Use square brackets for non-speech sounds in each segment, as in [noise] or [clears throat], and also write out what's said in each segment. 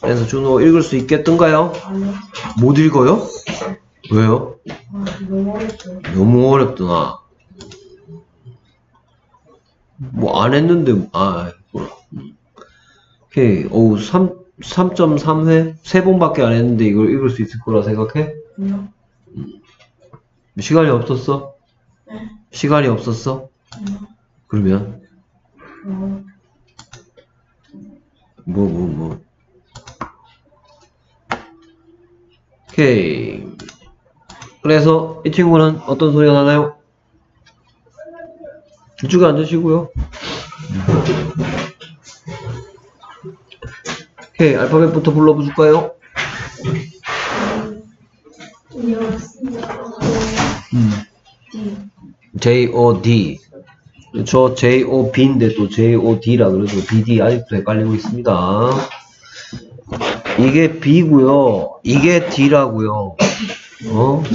그래서 준호 읽을 수 있겠던가요? 아니요. 못 읽어요? 왜요? 아, 너무 어렵죠. 너무 어렵더나. 뭐 안 했는데 아 뭐라. 음. 오케이. 어우 3 3.3회 세 번밖에 안 했는데 이걸 읽을 수 있을 거라 생각해? 아니요. 시간이 없었어? 네. 시간이 없었어? 아니요. 그러면 어, 뭐뭐 뭐. 오케이. 그래서 이 친구는 어떤 소리가 나나요? 이쪽에 앉으시고요. 오케이, 알파벳부터 불러볼까요? 음. J-O-D. 저 J-O-B인데 또 J-O-D라 그래서 BD 아직도 헷갈리고 있습니다. 이게 B고요. 이게 D라고요. 어? [clears throat]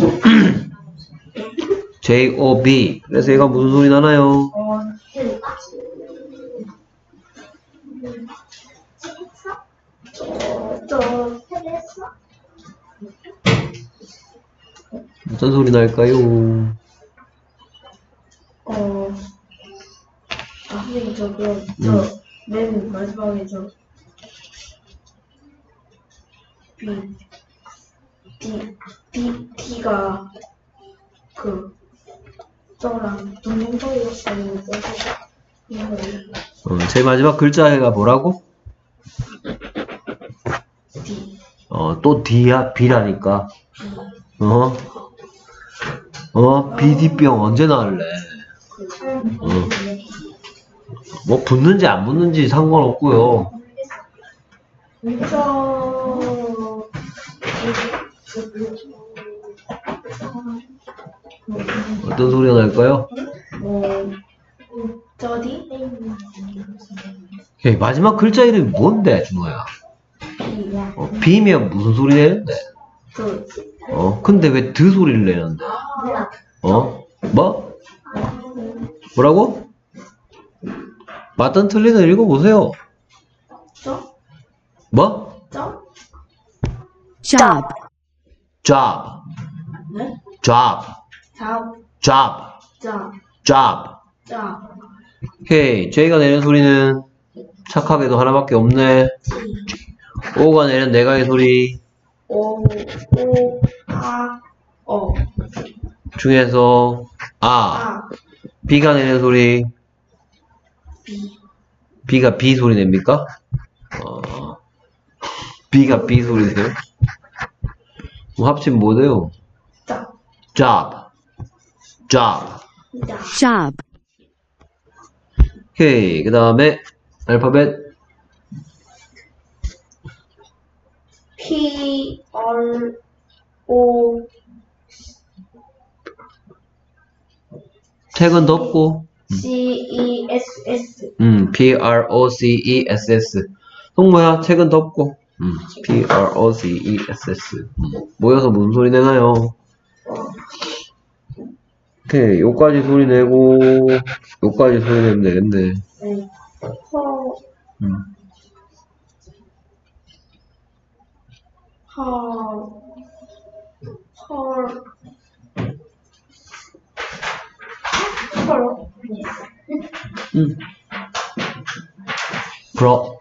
J-O-B. 그래서 얘가 무슨 소리 나나요? 어, 어떤 소리 날까요? 어, 아, 선생님, 저, 그럼, 음. 저, 맨 마지막에 저, B, D, B, D가, 그, 저랑 동동서이였어요. 이거, 어, 제일 마지막 글자가 뭐라고? D, 어, 또 D야, B라니까. 어? 어, BD병 언제 나을래? 어. 뭐 붙는지 안 붙는지 상관없고요. 저, 어떤 소리가 날까요? 뭐, 저디? 오케이, 마지막 글자 이름이 뭔데, 준호야? 어, B면 무슨 소리 내는데? 그, 어, 근데 왜 드 소리를 내는데? 어? 뭐? 뭐라고? 맞든 틀리든 읽어보세요. 저? 뭐? 저? job, job, 네? job, 자, job, 자, job. 자, 오케이, J가 내는 소리는 착하게도 하나밖에 없네. O가 내는 내가의 소리. 오, 오, 아, 어, 중에서 아, 아, B가 내는 소리. B, B가 B 소리 냅니까? 어, B가 B 소리 내요? 합치면 뭐 돼요? 자, job, job. 자, job, 오케이, 그 다음에 알파벳 P, R, O, 책은 덮고 C, E, S, S. 음, P R O C E S S. 동모야, 책은 덮고. 음, P R O C E S S. 음, 모여서 무슨 소리 내나요? 오케이, 요까지 소리 내고, 요까지 소리 내면 되겠네. 네. 허, 음, 허, 헐, 헐, 음. 그럼,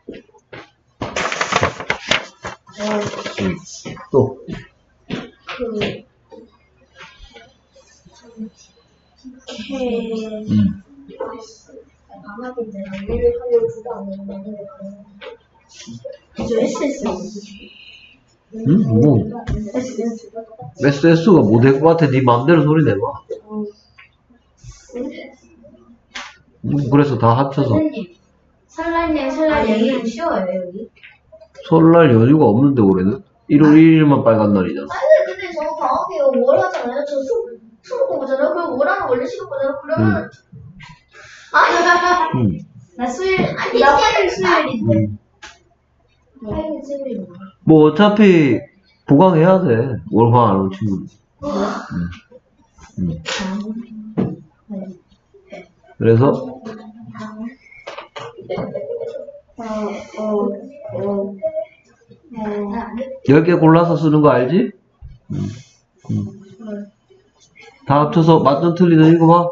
음, 또, 음, SS. 음, 뭐, SS. SS가 뭐 될 것 같아? 네 맘대로 소리 내봐. 음, 그래서 다 합쳐서. 선생님 설날님 설날. 얘기는 쉬워요 여기 설날 연휴가 없는데 올해는 1월 1일만 빨간 날이잖아. 아니 근데 저 방학이요 월 하잖아요 저 수업 수업 공부잖아요 그럼 월하는 원래 시간 거잖아 그러면 아니 음, 나 수요일 아니 나 화요일 수요일인데 음. 화요일 수요일 뭐 어차피 보강해야 돼. 월화 안 오는 친구는. 음. 음. 그래서 어, 어, 어. 10개 골라서 쓰는 거 알지? 음, 음. 다 합쳐서 맞든 틀리든 읽어봐.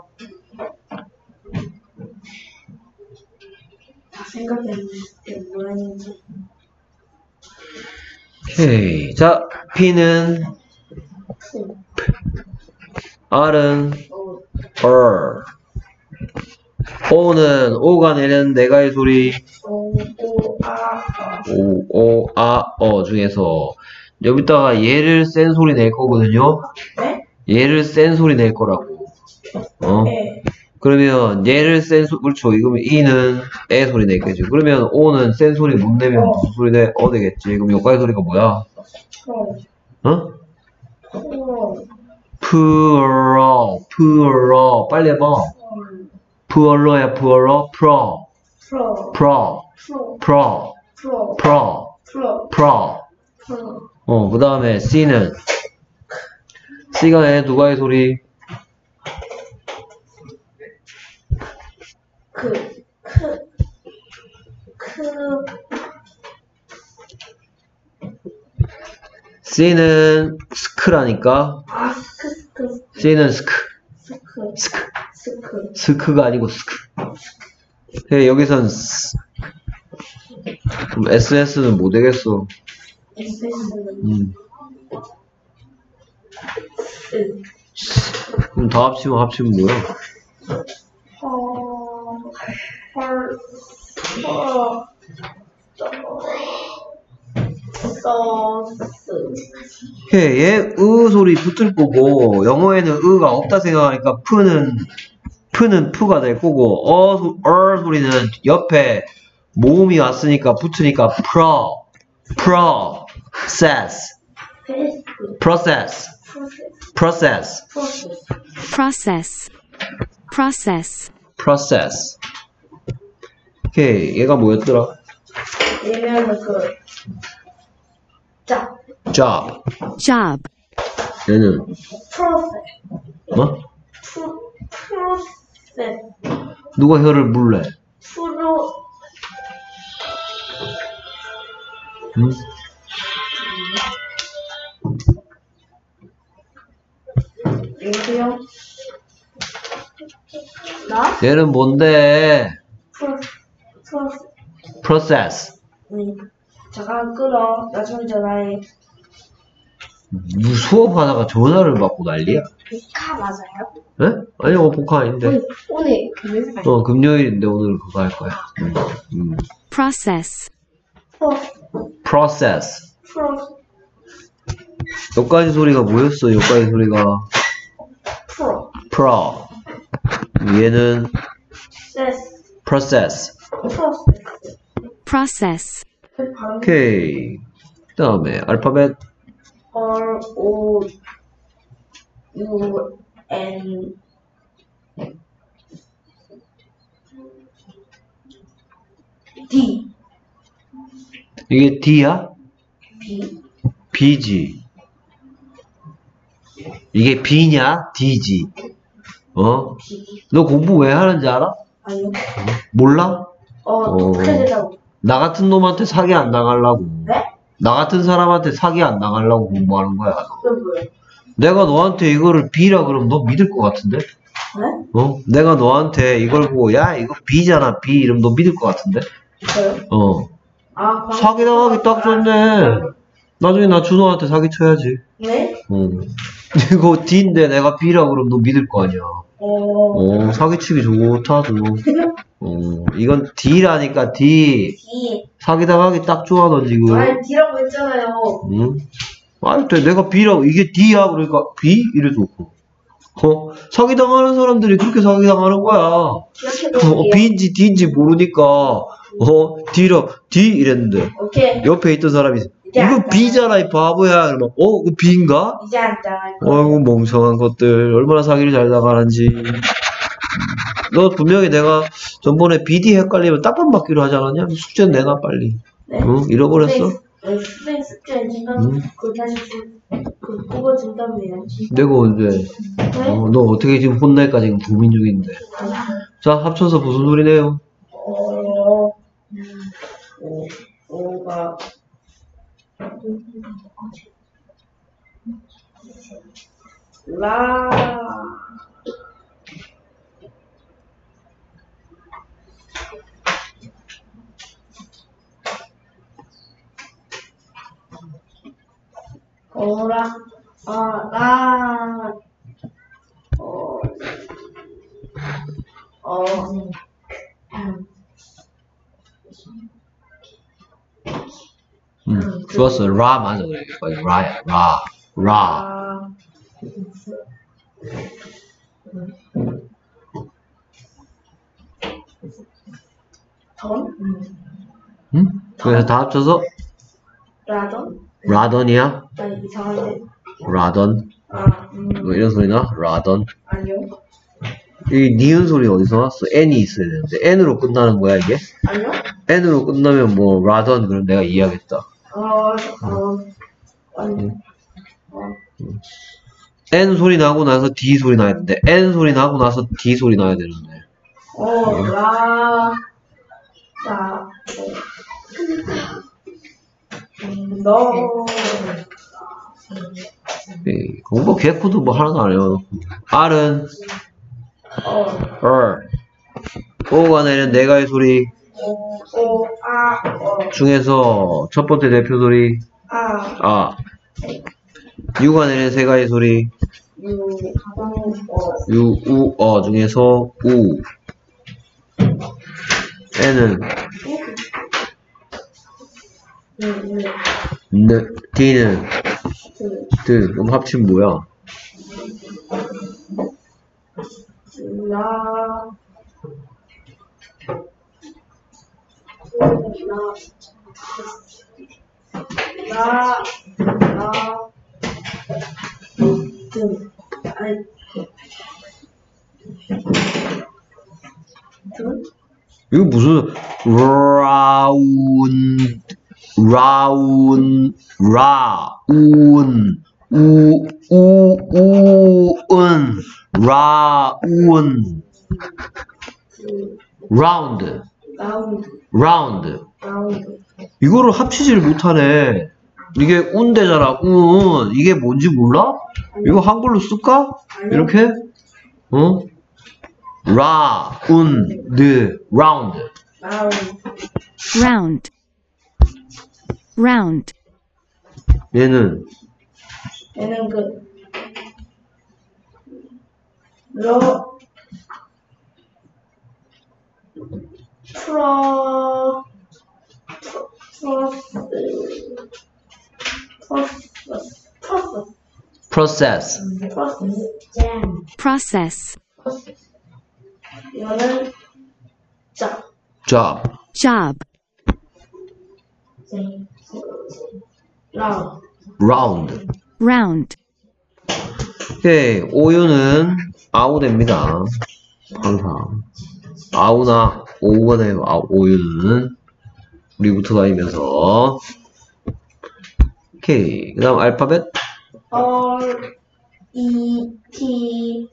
오케이. 자, P는 R은 R. O는 O가 내는 내가의 소리 오, 오, 아, 어 중에서 여기다가 얘를 센 소리 낼 거거든요. 네? 얘를 센 소리 낼 거라고. 어? 네. 그러면 얘를 센 소리, 그렇죠. 이거면 E는 애 소리 내겠지. 그러면 O는 센 소리 못 내면 무슨 소리 내? 어 되겠지. 그럼 여기까지 소리가 뭐야? 어, 어? 어, 프러, 프러. 빨리 해봐. 프어러, 프러, 프로, 프로, 프로, 프로, 프러. 프로. 어, 그 다음에 C는 C가 해 누가의 소리? 그, 크, 크, C는 스크라니까 아, 스크, 스크, C는 스크, 스크, 스크, 스크. 스크가 아니고 스크. 네, 여기선 스. 그럼 SS는 못 되겠어. SS는 음. 으. 그럼 다 합치면 합치면 뭐야? 어, 헐, 어, 써, 서스. 해, 얘, 으 소리 붙을 거고, 영어에는 으가 없다 생각하니까 푸는, 푸는 푸가 될 거고, 어, 소, 어 소리는 옆에 모음이 왔으니까 붙으니까 pro, process, 페이스, process, 프로세스, process, 프로세스. process, process, process. 오케이, 얘가 뭐였더라? 얘는 그, 자, job. job, 얘는, process, 뭐? 프로, 프로세스, 누가 혀를 물래? 프로, 응? 여보세요? 나? 얘는 뭔데? 프로, 프로세스. process. 네. 잠깐 끊어. 나중에 전화해. 뭐 수업하다가 전화를 받고 난리야? 카 맞아요? 에? 아니요, 복화 아닌데. 오늘 금요일 어, 금요일인데 오늘 그거 할 거야. 음, 음. process, 프로, process. 프로, 여기까지 소리가 뭐였어, 여기까지 소리가? 프로, pro. 얘는 세스, process. 프로세스. process, 오케이. 그 다음에 알파벳 R O U N D 이게 D야? B B지. 이게 B냐? D지. 어? B 너 공부 왜 하는지 알아? 아니요. 몰라? 어, 어. 되라고? 나 같은 놈한테 사기 안 나가려고. 네? 나 같은 사람한테 사기 안 나가려고 공부하는 거야. 그럼 뭐예요? 내가 너한테 이거를 B라 그러면 너 믿을 것 같은데? 네? 어? 내가 너한테 이걸 보고 야 이거 B잖아 B 이러면 너 믿을 것 같은데? 저요? 어 아, 방- 사기 당하기 딱 좋네 나중에 나 준호한테 사기 쳐야지 네? 어 [laughs] 이거 D인데 내가 B라 그러면 너 믿을 거 아니야 어, 어 사기 치기 좋다 준호 [laughs] 어 이건 D라니까 D D. 사기 당하기 딱 좋아 너 지금 아니, D라고 했잖아요. 응? 아니, 돼. 내가 B라고, 이게 D야. 그러니까 B? 이래도 없고. 어? 사기당하는 사람들이 그렇게 사기당하는 거야. 어. B인지 D인지 모르니까, 어, D라, D 이랬는데, 오케이. 옆에 있던 사람이, 이거 B잖아, 이 바보야. 그러면, 어, 그 B인가? 이제. 어이구, 멍청한 것들. 얼마나 사기를 잘 당하는지. 음. 너 분명히 내가 전번에 BD 헷갈리면 딱밤 받기로 하지 않았냐? 숙제 내놔, 빨리. 네. 응? 잃어버렸어? 네, 수행 숙제 진단, 응? 그 다시 주, 그, 그거 진단해야지. 내가 언제, 네? 어, 너 어떻게 지금 혼날까 지금 고민 중인데. 자, 합쳐서 무슨 소리네요? 어, 오, 오가, 라. 어라, 아, 라, 어, 어, 음, 좋았어. 라 맞아. 그래. 거의 라야. 라. 라. 아, 던, 응? 그래서 다 합쳐서 라던, 라던이야? 이상한데, 라던. 아, 음, 뭐 이런 소리 나? 라던. 아니요, 이 니은 소리 어디서 왔어? n이 있어야 되는데 n으로 끝나는 거야 이게? 아니요, n으로 끝나면 뭐 라던 그럼 내가 이해하겠다. 어, 어, 아니, 어, n 소리 나고 나서 d 소리 나야 되는데 n 소리 나고 나서 d 소리 나야 되는데. 어, 라, 라, 어, 너, 에이, 공부 개코도 뭐 하나도 안 해요. 어, r. o가 내는 내가의 소리 중에서 첫 번째 대표 소리 아, 아. 유가 내는 세 가지 소리 유, 우, 어 중에서 우. n은 음, 느, d는 그, 드. 그럼 합치면 뭐야? 이거 무슨 라운 라운 라운 우우 우은 라운. 그, 라운드. 라운드, 이거를 합치지를 못하네. 이게 운대잖아 운. 이게 뭔지 몰라? 이거 한글로 쓸까? 이렇게? 어? 라운드 라운드. 라운드, round, round, 얘는 얘는 그, 러, 트러, 트러스, 트러스, 트러스, process 트러스, 잼. process, 이거는 자, job job, 잼. 라운드, round. Round, 오케이 오유는 아우 됩니다. 항상. 아우나 오우가 돼요. 아, 오유는. 우리 붙어 다니면서. 오케이 그 다음 알파벳. R, E, T,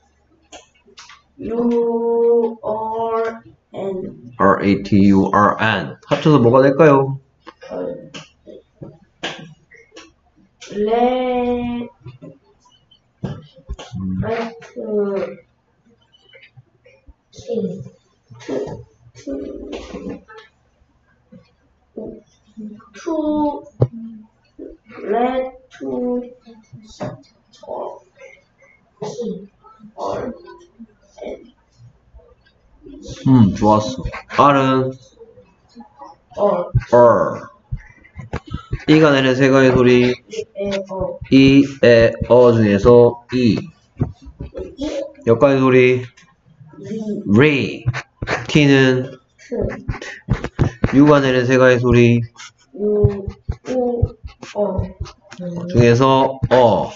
U, R, N, R A T U R N. 합쳐서 뭐가 될까요? 레, 레트, 키. 투, 레투, 어, 키. 얼, 음 좋았어 R은 얼, R E가 내는 세 가지 소리. E, 에, 어 중에서 이, 여기까지 소리? 리, 트, U가 내는 세 가지 소리. 어, 중에서 어.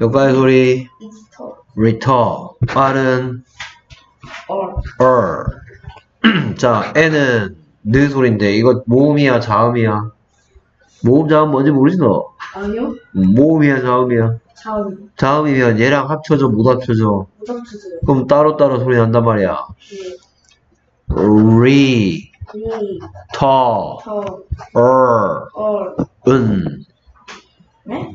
여기까지 소리? 이스터, return R은 얼, er [clears throat] 자 N은 느 소리인데 이거 모음이야 자음이야 모음 자음 뭔지 모르지 너? 아니요. 모음이야 자음이야? 자음. 자음이면 얘랑 합쳐져 못 합쳐져? 못 합쳐져요. 그럼 따로따로 소리 난단 말이야. 네. 리, 리, 터, 터, 얼, 얼, 은, 네?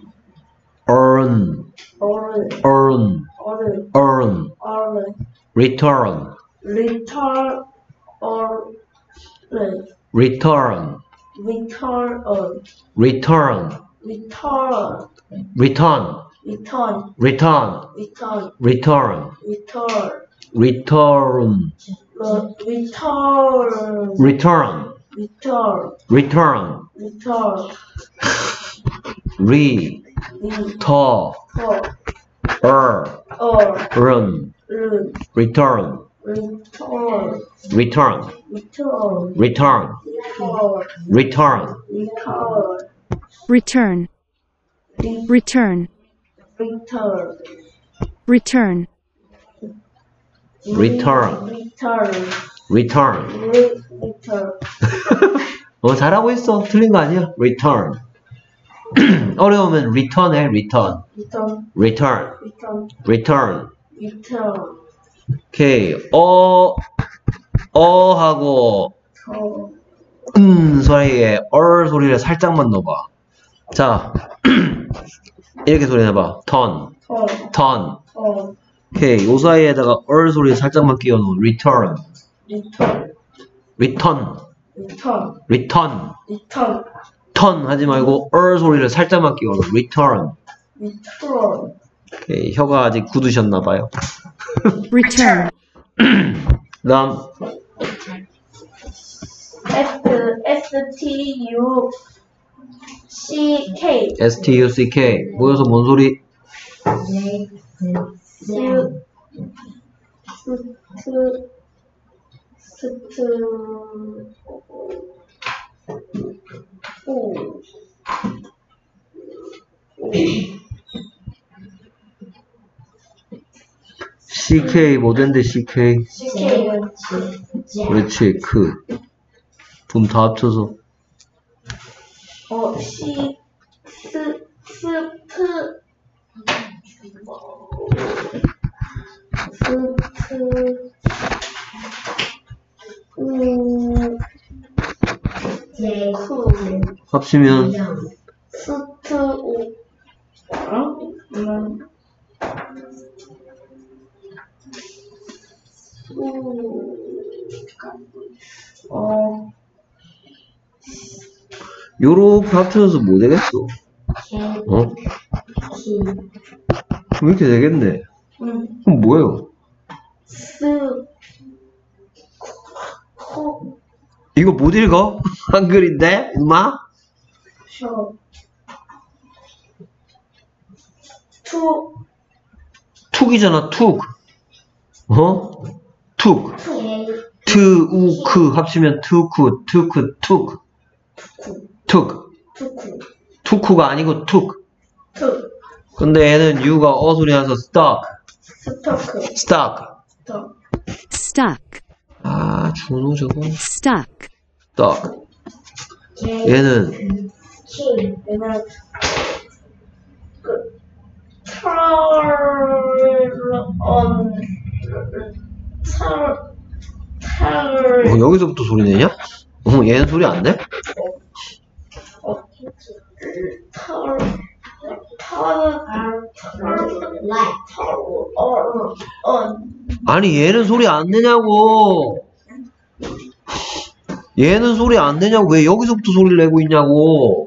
earn, earn, earn, earn, earn, earn, return, return, earn, return. Return return, return return, return return, return return, 어, return return, return return, return re, return 터, er, or run, return, return return, return return, return return, return return, return return, return, return return. re- return 어, 잘하고 있어. 틀린 거 아니야? return. 어려우면 return 해, return. return return, return return. return 오케이. 어, 어 하고, 어, 음 사이에 얼 소리를 살짝만 넣어봐. 자, [clears throat] 이렇게 소리 내봐. 어, turn. 어, 오케이. 요 사이에다가 얼 소리 살짝만 끼워 놓은 return, return return, return return. return turn 하지 말고 얼 소리를 살짝만 끼워 놓은 return. return 오케이. 혀가 아직 굳으셨나봐요. return, 그 다음, S S T U C K S-T-U-C-K. 모여서 뭔 소리? 스 스트 스트 오 CK 뭐된데 CK? C K 그렇지 크. 좀다 합쳐서 어 C 스 스트 스트 음 크. 합치면 스트 오 어? 음. 수 어, 요렇게 합쳐서 뭐 되겠어? 어? 이렇게 되겠네. 음, 그럼 뭐예요? 이거 못 읽어? [laughs] 한글인데? 엄마? 툭이잖아 툭. 어? 툭. 투, 트, 우, 크 합치면 투쿠, 투크, 툭. 툭. 투쿠, 투쿠가 아니고 툭. 투, 근데 얘는 유가 어 소리 나서 stuck. stuck. stuck, 아, 준호 저거. stuck, stuck. 얘는 그 turn 어, 여기서부터 소리 내냐? 어, 얘는 소리 안 내? 어, 아니 얘는 소리 안 내냐고 얘는 소리 안 내냐고 왜 여기서부터 소리를 내고 있냐고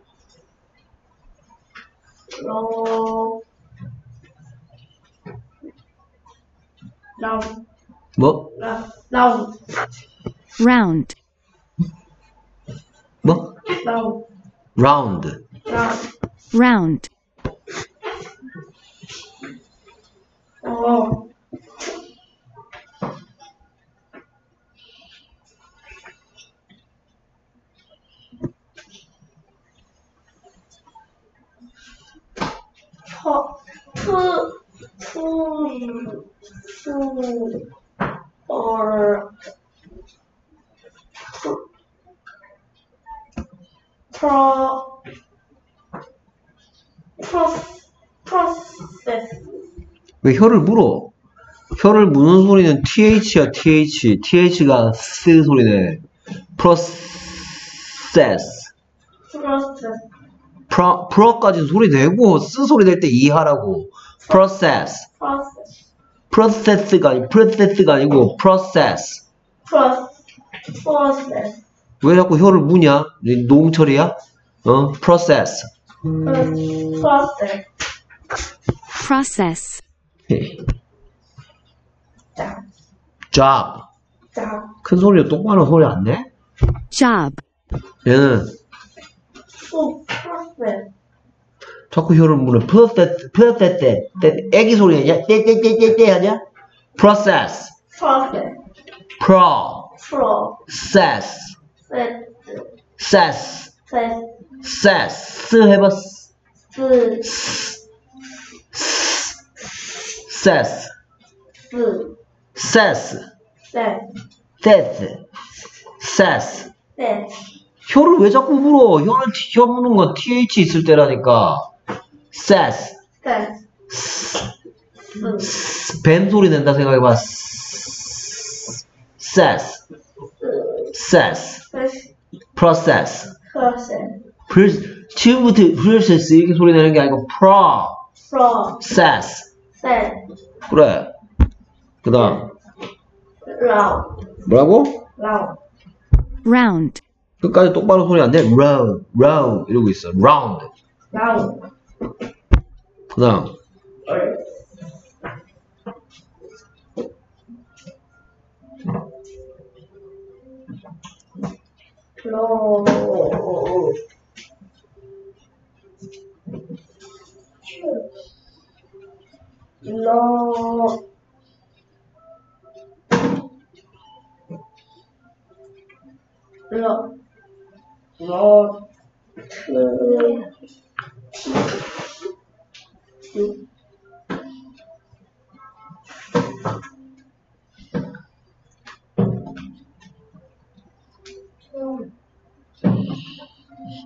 뭐? 라 라운 round, 뭐? 라운 round 라운 round, 어 터, 푸, 푸, 푸, 얼, 푸, 프로, 프로, 프로세스. 왜 혀를 물어? 혀를 무는 소리는 th야 th th가 쓰 소리네. Proces 프로, 프로까지 소리 내고, 쓰 소리 낼 때 이하라고. process. 프로세스 process가 아니, process가 아니고, process. 프로 프로세스 왜 자꾸 혀를 무냐? 이 노홍철이야? 어? process. 프로세스 process, 자, job. 자, 큰 소리로 똑바로 소리 안 내? job, 얘는 수 process 자꾸 혀를 무는 process, process, 때, 때, 애기 소리 내냐? 떼떼떼떼떼 하냐? process, process process, process ses, 세스 ses, 해봐, 스 ses, 스 ses, 세스 ses, ses. 세스 혀를 왜 자꾸 물어? 혀는, 혀 무는 건 th 있을 때라니까. 세스 스뱀 소리 낸다 생각해봐. ses, 세스 process. 프로세스 프레- 지금부터 process 이렇게 소리 내는 게 아니고 process. 프로세스 그래. 그 다음, 라우 뭐라고? 라우 round, 끝까지 똑바로 소리 안 내? round, round 이러고 있어. round. 라우 그 다음, 얼로로 로, 로, 트, 티,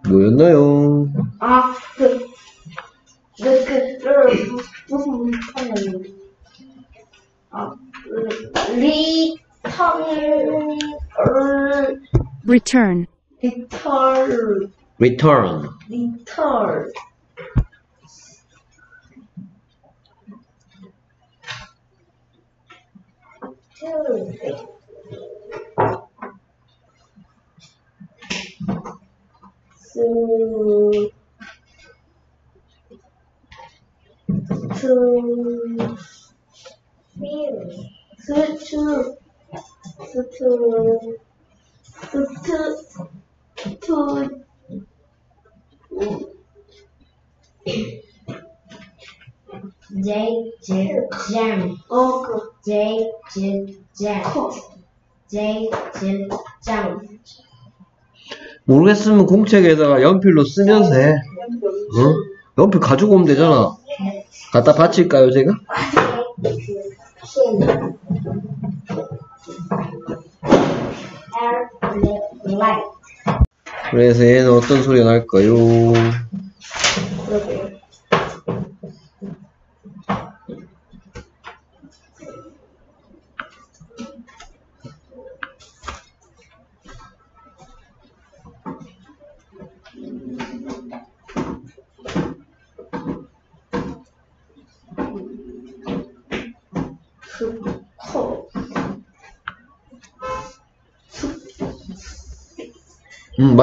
뭐였나요? 아, 그, 그, 그, 그, 무슨 판이었는데. 아, 그, 리턴, return, 리턴, return. 리턴. 스, 스, 스투, 스투, 어, 그, Jam 커. J J Jam 모르겠으면 공책에다가 연필로 쓰면서 해. 어? 연필 가지고 오면 되잖아. 갖다 바칠까요, 제가? 그래서 얘는 어떤 소리가 날까요? 그러게요.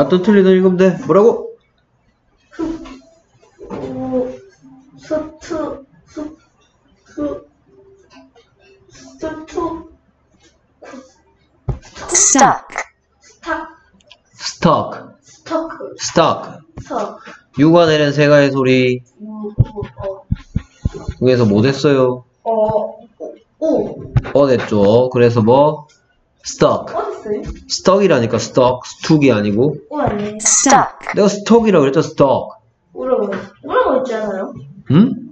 맞든 틀리든 읽으면 돼. 뭐라고? 우, 스투, 스, 스, 스투, stuck, stuck, stuck, 스토크, stuck. 서, 유가 내는 새가의 소리. 우, 우, 어, 중에서 뭐 됐어요? 어, 오, 어 됐죠. 그래서 뭐? stuck. Stuck이라니까 stuck. stuck이 아니고. stuck, 내가 stuck이라고 그랬죠, stuck. 뭐라고, 뭐라고 했잖아요? 응?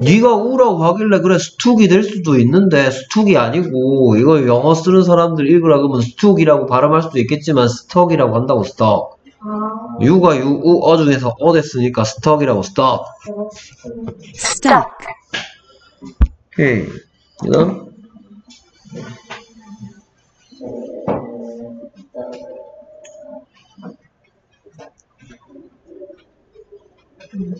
네가 우라고 하길래 그래 스툭이 될 수도 있는데 스툭이 아니고 이거 영어 쓰는 사람들 읽으라 그러면 스툭이라고 발음할 수도 있겠지만 stuck이라고 한다고 stuck 아, 유가 유, 우, 어 중에서 어 됐으니까 stuck이라고 stuck. stuck, 오케이. 그다 음?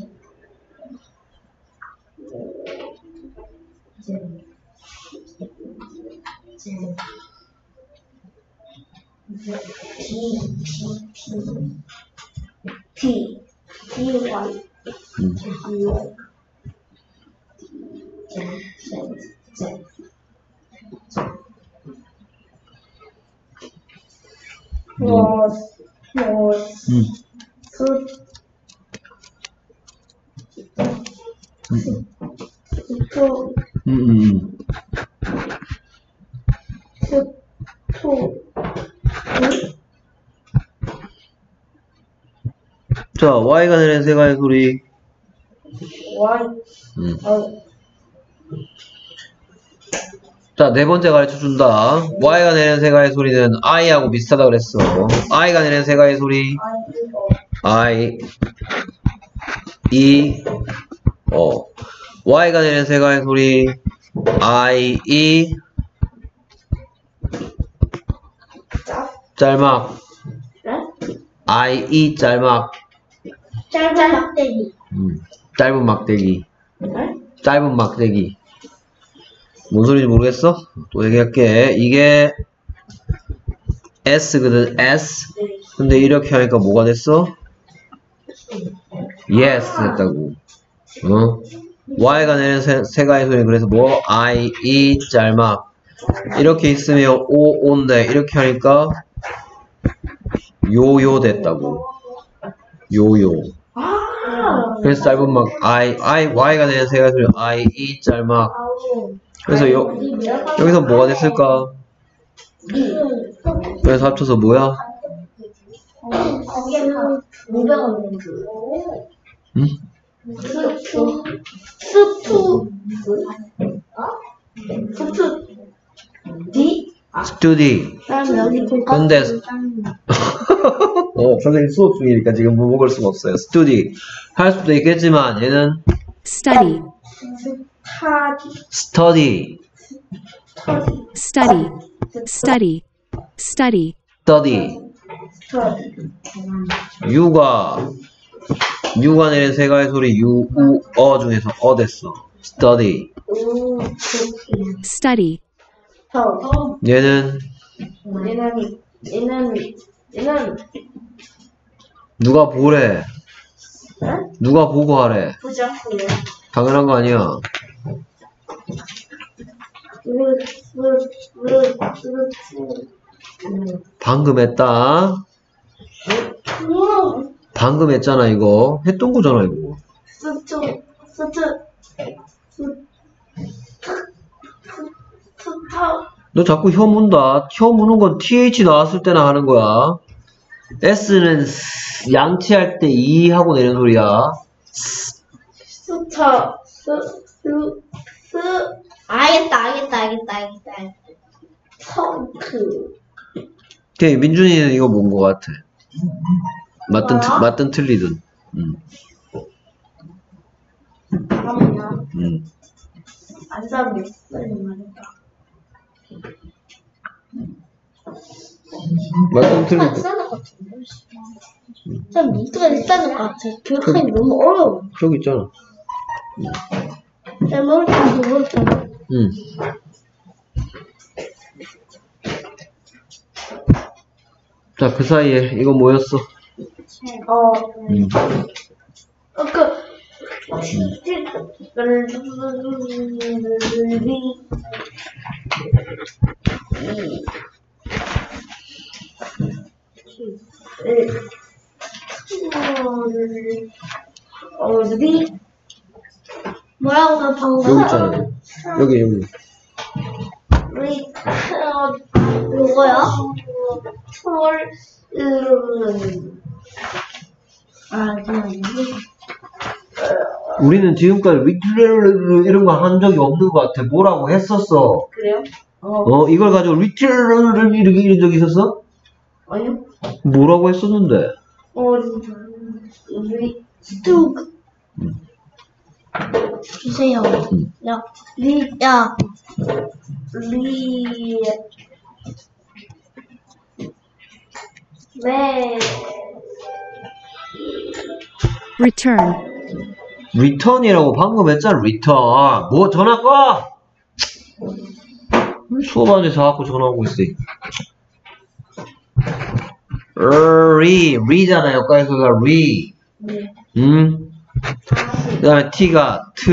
T T Y 음. was was 음. 수 수 음, 음, 음. 수투 자, 가지 소리. 음. 어 자, 네 번째 가르쳐 준다. Y가 내는 세 가지 소리는 I하고 비슷하다 그랬어. I가 내는 세 가지 소리. I, E, 어. Y가 내는 세 가지 소리. I, E, 짤막. I, E, 짤막. 짧은 막대기. 음, 짧은 막대기. 짧은 막대기. 뭔 소리인지 모르겠어? 또 얘기할게. 이게 S거든, S. 근데 이렇게 하니까 뭐가 됐어? Yes 됐다고. 어? Y가 내는 세, 세 가지 소리 그래서 뭐? I, E, 짤막. 이렇게 있으면 O, O인데 이렇게 하니까 요요 됐다고. 요요. 그래서 짧은 막 I, I, Y가 가지 소리 I, E 짤막 그래서 여, 여기서 뭐가 됐을까? 그래서 합쳐서 뭐야? 응? 수투 수투 수투 D 스튜디. 근데 어, 선생님 수업 중이니까 지금 뭐 먹을 수가 없어요. 스튜디. 할 수도 있겠지만 얘는 study, 타기 스터디. 터디 study, study, study, 스터디. 터디 유가. 유가 내는 세 가지 소리 유, 우, 어 중에서 어 됐어. 스터디. 우 study, 터 얘는? 얘는 얘는 얘는. 누가 보래? 응? 누가 보고 하래? 부정부여 당연한 거 아니야. 방금 했다. 방금 했잖아 이거. 했던 거잖아 이거. 수 투 수터 너 자꾸 혀 문다. 혀 무는 건 th 나왔을 때나 하는 거야. S는 양치할 때 이 하고 내는 소리야. 수터 수수수. 알겠다, 알겠다, 알겠다, 알겠다. 알겠다. 성크 오케이 민준이는 이거 뭔 거 같아? 맞든, 트-? 맞든 틀리든. 음, 잠깐만요. 음. 안산 몇 살이니까 맞든 틀리든 비싼 것 같은데. 좀 미드가 비싼 것 같아. 교육하기 너무 어려워. 저기 있잖아 잘 모르겠어, 모르겠어. 음. 자, 그 사이에 이거 뭐였어? 어 음. 어, 그, 어디? 뭐라고 나 방금 여기 있잖아. 여기, 여기. 우리, 어, 요거야? 털, 음, 아, 그냥 이게 우리는 지금까지 리트레르 이런 거 한 적이 없는 것 같아. 뭐라고 했었어? 그래요? 어, 어, 이걸 가지고 리트레르 이렇게 이런 적 있었어? 아니요? 뭐라고 했었는데? 어, 리, 스투. 주세요. 야, 리, 야, 리, 네, return, return이라고 방금 했잖아, return. 뭐, 전화 꺼! 수업 안에 자꾸 전화 오고 있어. re, re잖아, 여기까지가 re. 네. 음? 그 다음에 t가 t,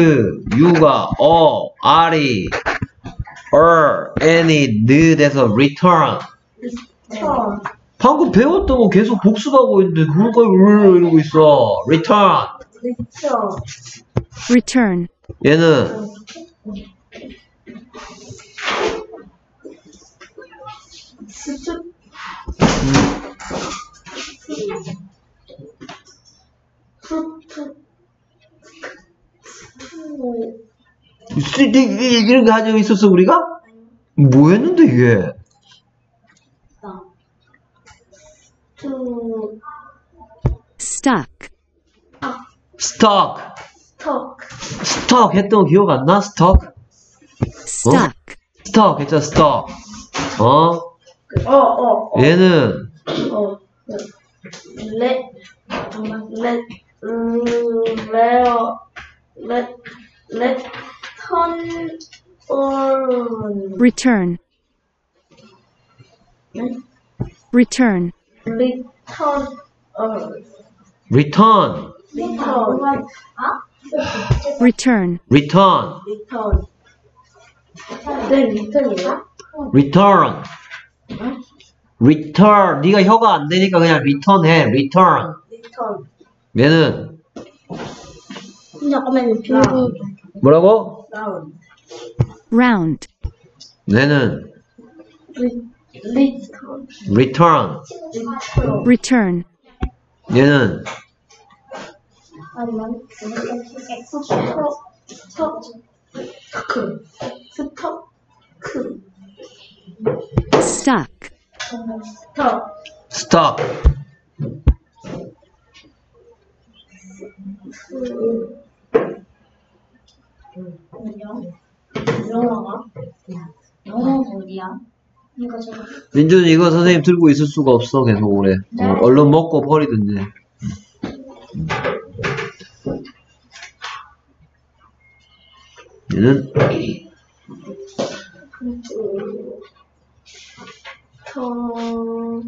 u가 어, r이 er, n이 느 돼서 return. 천, 방금 배웠던 거 계속 복습하고 있는데 으 이러고 있어. return. Return, 얘는 스투, 스투, 스투, 쓰- 이- 이- 이런 거 가지고 있었어 우리가? 뭐 했는데 이게? 스 투, stuck, stock. 턱, stock 했던 거 기억 안 나? stock? stuck, stock 했잖아 stock. 어? 어, 어, 어, 얘는 어, 레, 레, 음, 레어, 레, 레, 턴, 온, return, return, 리턴, 어, return. return, return. 네, 리턴이야? return. return. 네가 혀가 안 되니까 그냥 return 해. return. 리턴. 얘는 잠깐만요, 비밀. 뭐라고? 라운. round, 얘는 리, 리턴. return. 리턴. return, 얘는 아니면, 스톱, 스톱, 크, 스톱, 크, stuck, 스톱. 영어가? 영어 어디야? 이거 제가. 민준 이거 선생님 들고 있을 수가 없어 계속 오래. 어, 얼른 먹고 버리든지. 얘는 터,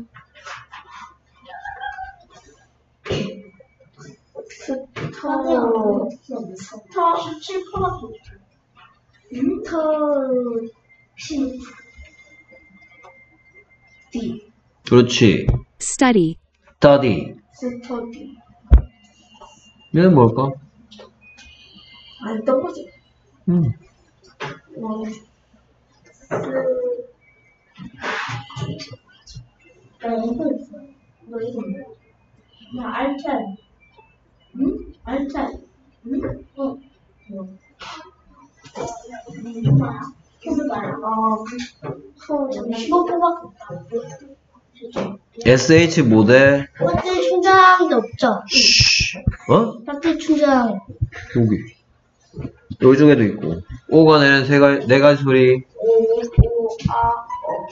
스터, 스터, 17%. 인터, 신, 디, 그렇지. study, study. 스터디. 얘는 뭘까? 안 떠보지. 음. 스, 나 이거 있어. 너 이거 뭐야? 나 알찬. 응? 알찬. 응? 응. 뭐? 뭐야? 해봐라. 어, 그, 잠깐 이거 뽑았겠다. sh 모델. 배터리 게 없죠? 어? 배터리 충전. 여기. 여기 중에도 있고. 오가 내는 세 가지, 네 가지 소리. 오, 오, 아, 어.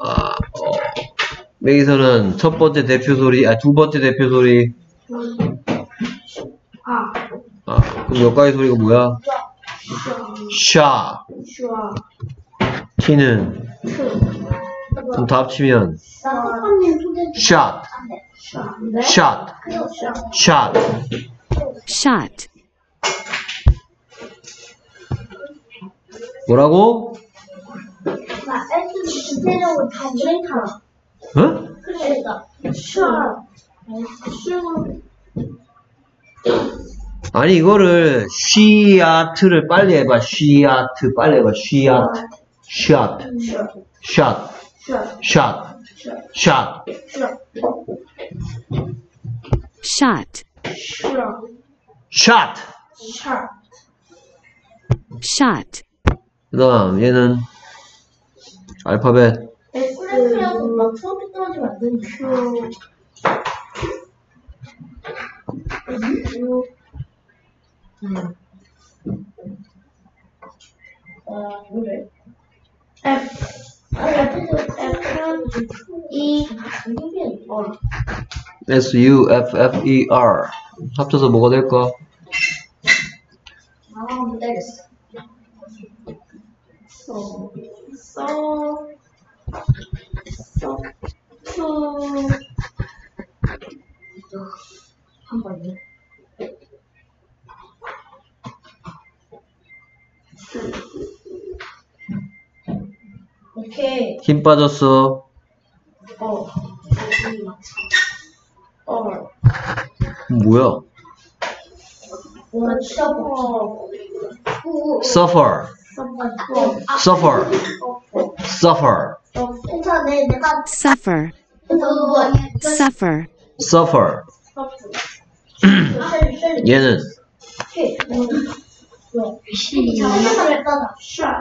아, 어. 여기서는 첫 번째 대표 소리, 아, 두 번째 대표 소리. 아, 아, 그럼 몇 가지 소리가 뭐야? 샤. 크. 그럼 다 합치면, 나 똑같은 소리. Shot, 네? shot, shot. 뭐라고? 어? 그러니까 슈, 아니, 이거를, shiat를 빨리 해봐. shiat, 빨리 해봐. 슈아, shot, 슈아, shot, shot. 슈아, shot, 슈아, shot. 슈아. shot, 그 다음, 얘는, 알파벳, S 그래서 막 처음에 떨어지면 안 되는데. Q U 아, 그래? F S U F F E R. 합쳐서 뭐가 될까? 한번 오케이. 힘 빠졌어. 어. 어. 뭐야? 원 서버. suffer. suffer. suffer. suffer. suffer. suffer. 얘는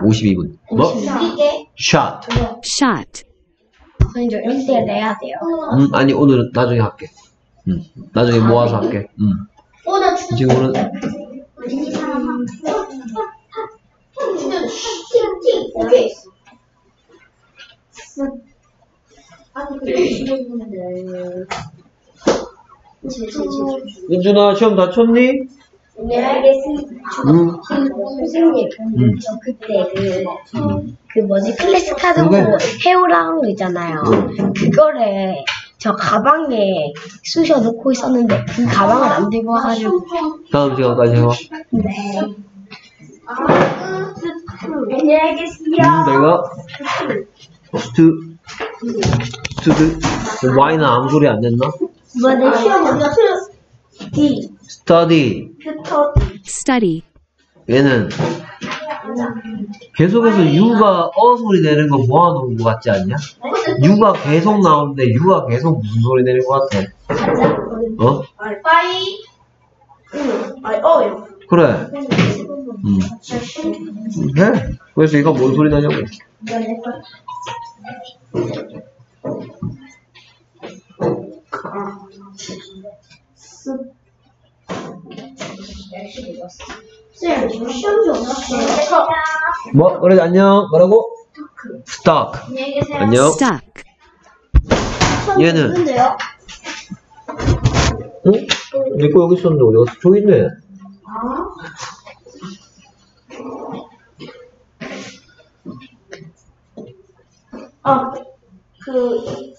52분. 뭐? 이게 shot. shot, 선생님 저 1대 내야 돼요. 음, 아니 오늘은 나중에 할게. 음, 나중에 모아서 할게. 음. 어, 나 죽였어. 지금은 이 사람 오케이. 죽였는데. 민준아 시험 다 쳤니? 네 알겠습니다. 응. 선생님 음. 저 그때 그, 그 뭐지 클래스 헤오라는 거 있잖아요. 그거를 저 가방에 쑤셔 넣고 있었는데 그 가방을 안 들고 와가지고 다음 시간까지 해봐. 네. 네, 네 알겠습니다. 음, 내가 스투 스투드 Y는 아무 소리 안 냈나? 뭐내 시험 어디가 틀렸어? D study study, 얘는 계속해서 U가 어 소리 내는 거 모아놓은 거 같지 않냐? U가 계속 나오는데 U가 계속 무슨 소리 내는 거 같아? 어? 파이 그래. 음. 해. 그래서 얘가 뭔 소리 나냐고. 쌤, 저 시험지 없었어요. 뭐? 그래 안녕. 뭐라고? 계세요. 안녕. stuck, 얘는 근데요? 응? 내거 여기 있었는데 어디 갔어? 저기 있네. 아, 그,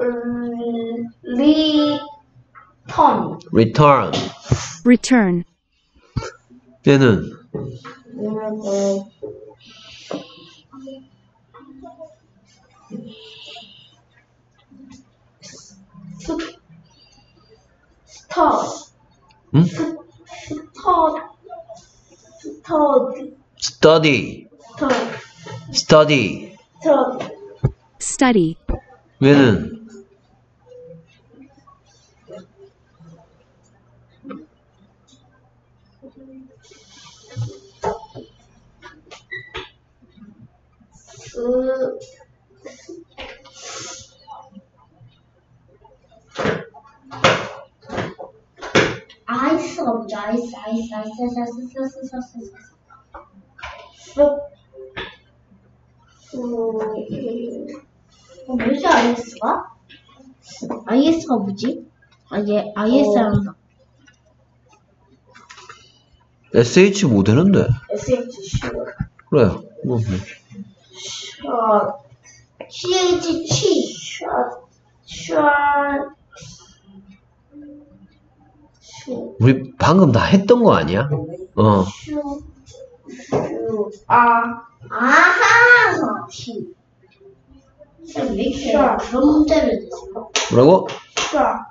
음, 리 턴. return. return, 얘는 어, 스, 스터, 응? 스터, 스터, study. 스터, study. 스터, study, 얘는 이스. 스, 어, 뭐지, 아이스가? 아이스가 뭐지? 아, 얘, 아이스랑. SH 못 되는데. SH, 슈, 그래. 뭐, 뭐. 어, CH, 샷, 샷, 슈, 우리 방금 다 했던 거 아니야? 어. 슈, 슈, 아, 아하! 그런 문제를? 뭐라고? 샷,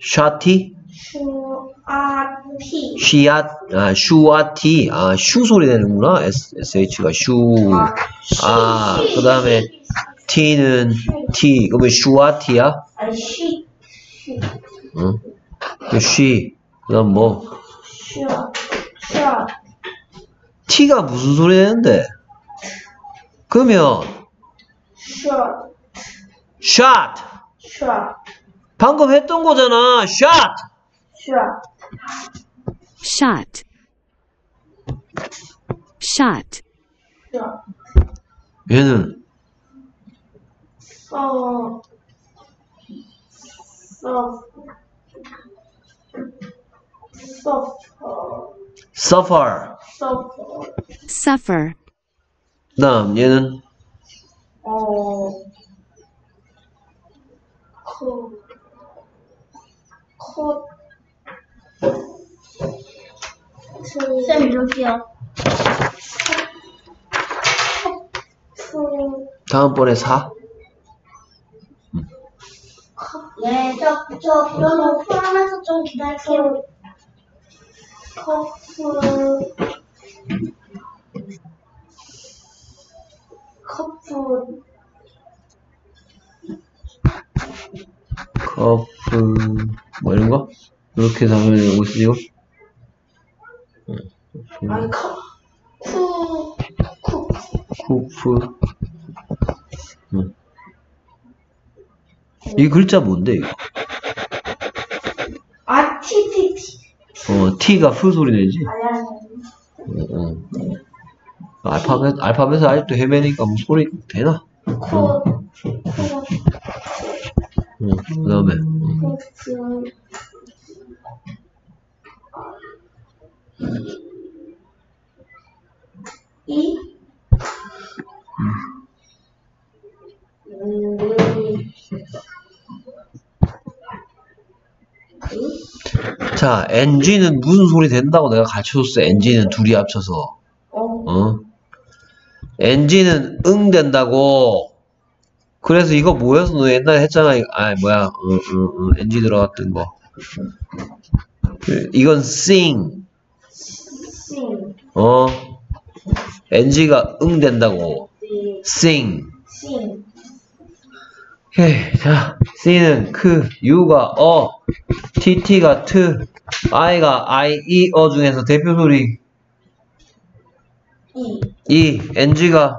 샤티? 슈, 아, 티, 쉬앗, 아, 슈아티. 아, 슈 소리 내는구나. S, SH가 슈. 아, 그 다음에 T는 T. 그러면 슈아티야? 아니, 시, 응. 그 쉬. 그 다음 뭐. 샷, 샷, T가 무슨 소리 내는데? 그러면 shot, shot. shot, 방금 했던 거잖아. shot. shot, shot, shot, shot, 얘는 so, so, suffer, suffer. suffer, suffer, 그다음 얘는 어, 코, 코, 쌤 저기요. 코, 다음번에 사. 네, 저, 저 그러면 풀하면서 좀 기다릴게요. 커프, 커프, 커프 뭐 이런 거? 이렇게 하면 오고 있어 지금? 아니, 커, 쿠, 쿠, 쿠프. 응. 이 글자 뭔데 이거? 아, 티, 티, 티. 어 P가 프 소리 내지? 어, 어. 알파벳 알파벳을 아직도 헤매니까 뭐 소리 되나? 코, 코, 응. 그 다음에 코프, 이, 음, 자 NG는 무슨 소리 된다고 내가 가르쳐줬어. NG는 둘이 합쳐서. 어, 어? NG는 응 된다고. 그래서 이거 뭐였어? 너 옛날에 했잖아. 아, 뭐야. 응, 응, 응. NG 들어갔던 거. 그, 이건 sing. 싱, 어? NG가 응 된다고. 시, sing. 싱, 오케이. 자, C는 크, U가 어, TT가 트, I가 I, E, 어 중에서 대표 소리 이, E, NG가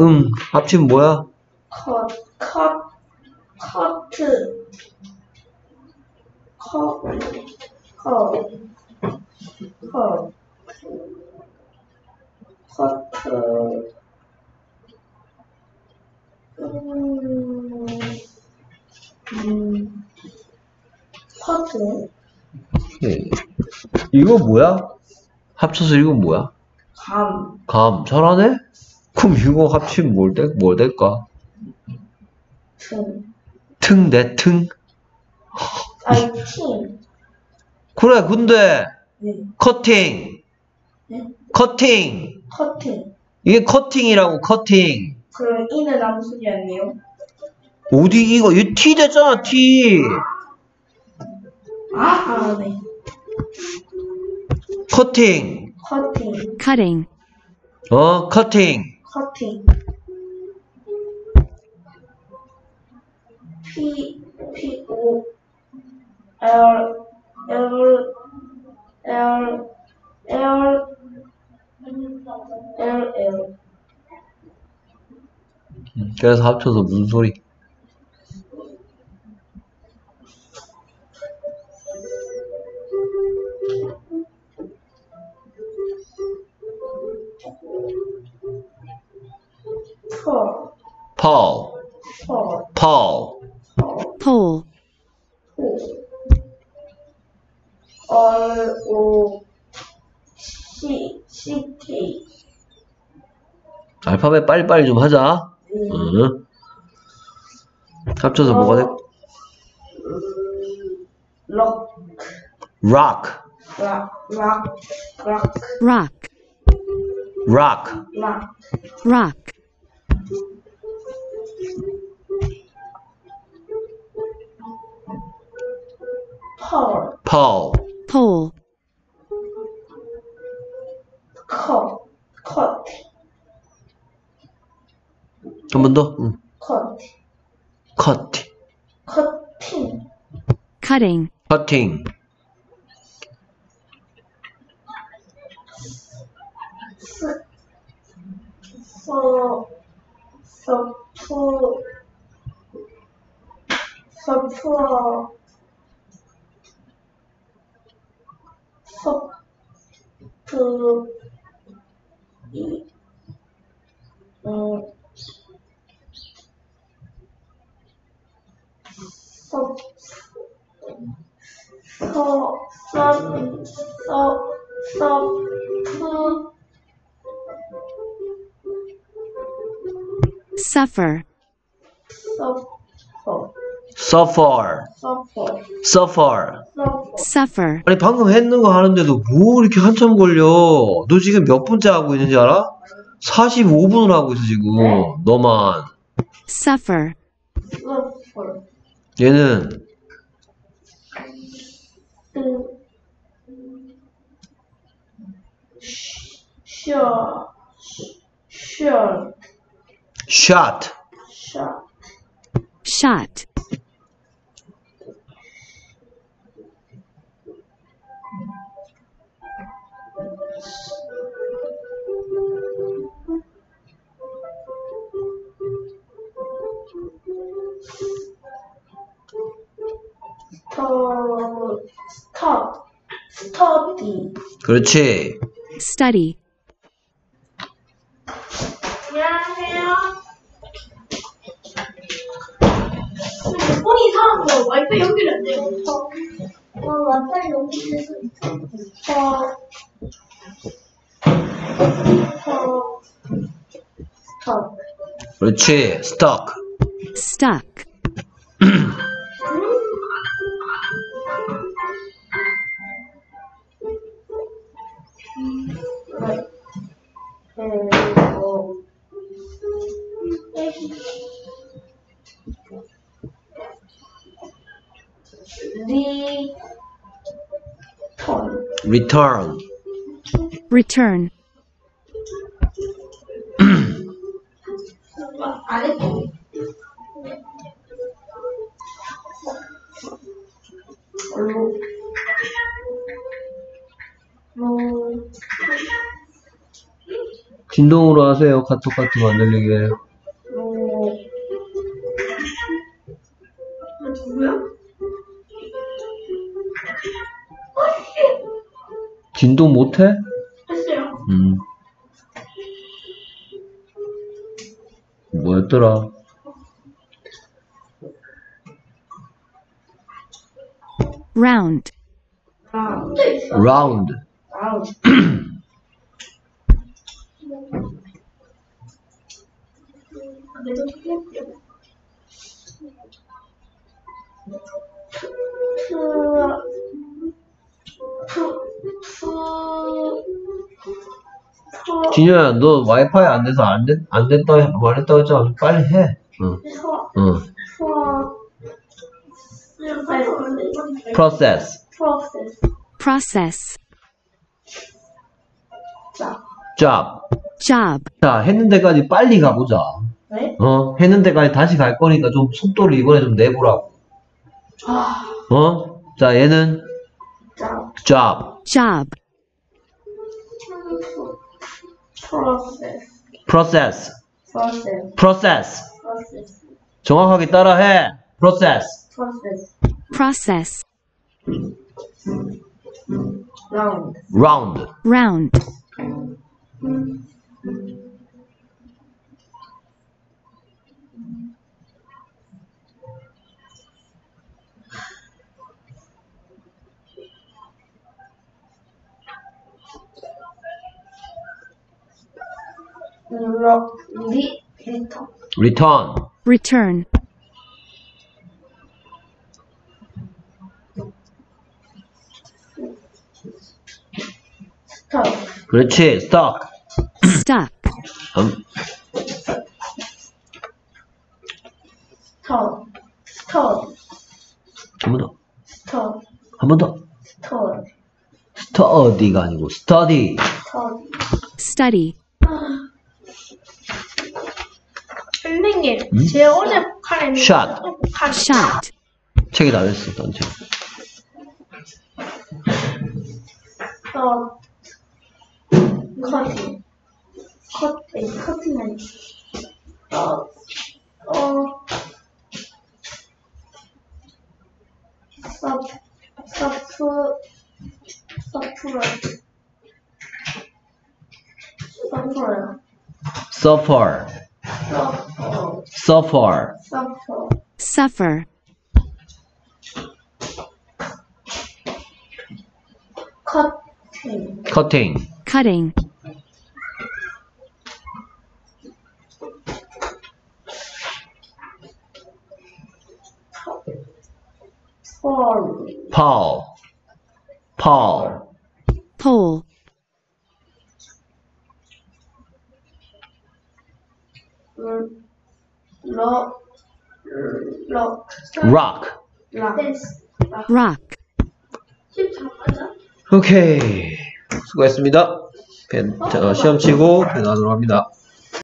응. 합치면 뭐야? 컷, 컷, 커트, 컷, 컷, 컷, 커트, 음, 음, 커트, 오케이. 이거 뭐야? 합쳐서 이건 뭐야? 감, 감. 잘하네? 그럼 이거 합치면 뭘, 될, 뭘 될까? 등, 튼, 내 튼? 아이, 팀, 그래, 근데, 네, 커팅. 네? 커팅. 커팅. 이게 커팅이라고, 커팅. 그럼 이는 아무 소리 아니에요? 어디, 이거, 이 T 됐잖아, T. 아, 아, 네. 커팅. 커팅, cutting, 어, 커팅. 커팅. P, P, O, L, L, L, L, L, L. 그래서 합쳐서 무슨 소리? 펄, Paul. 펄, Paul. pole, 호. R, O, C, C, K. 알파벳 빨리빨리 좀 하자. 음, 응. 합쳐서 뭐가 돼? 럭, Rock. 락, 락, 락, rock, Rock. 락. rock, 펄, Paul. pole, 컷, 컷, 한번 더. 응. 컷, Cut. 커팅, cutting, Cutting. Suffer, 서퍼, suffer, 서퍼, suffer. 서퍼. suffer, 아니 방금 했는 거 하는데도 뭐 이렇게 한참 걸려? 너 지금 몇 분째 하고 있는지 알아? 45분을 하고 있어 지금. 네. 너만. suffer, 서퍼, 얘는 스, 셔, 셔, shot, 셔, shot, 터, 스톱, 스터디. 그렇지. study, 그렇지. stuck. stuck, 그리고 리, 턴. return. return, 진동으로 하세요. 카톡 같은 거 안 들리게. 로. 아, 누구야? 진동 못해? 했어요. 음. 뭐였더라? 있어. round. 아 [clears throat] 진효야, 너 와이파이 안 돼서 안, 됐, 안 됐다, 말했다고 했잖아. 빨리 해. 응, 푸, 응. 푸, process. process, 자, job. job, 자, 했는 데까지 빨리 가보자. 네? 어? 했는 데까지 다시 갈 거니까 좀 속도를 이번에 좀 내보라고. 아, 어? 자, 얘는 자, job. job, process. 프로세스. process. 프로세스. 정확하게 따라해. process. 프로세스. process, 라운드. round. round, 러, 리, 리터. return. return, 스톱. 그렇지. stuck. stuck, 음, 스톱. 스톱. 한번 더. 스톱. 한 번 더. 스톱. study가 아니고 study. 스톱. study, 선생님, 음? 제가 어제 북한에 Shot. 북한 shot, 책이 다 됐어. 넌 책. 어, 커팅. 커팅, 커팅 아니. 어, 어, 서, 서프, 서프, suffer, 서프. suffer. Suffer. Suffer cutting. Cutting. Cutting. Paul. Paul. Rock. 14맞아? 오케이. 수고했습니다. 펜, 자, 시험 치고 펜 하도록 합니다.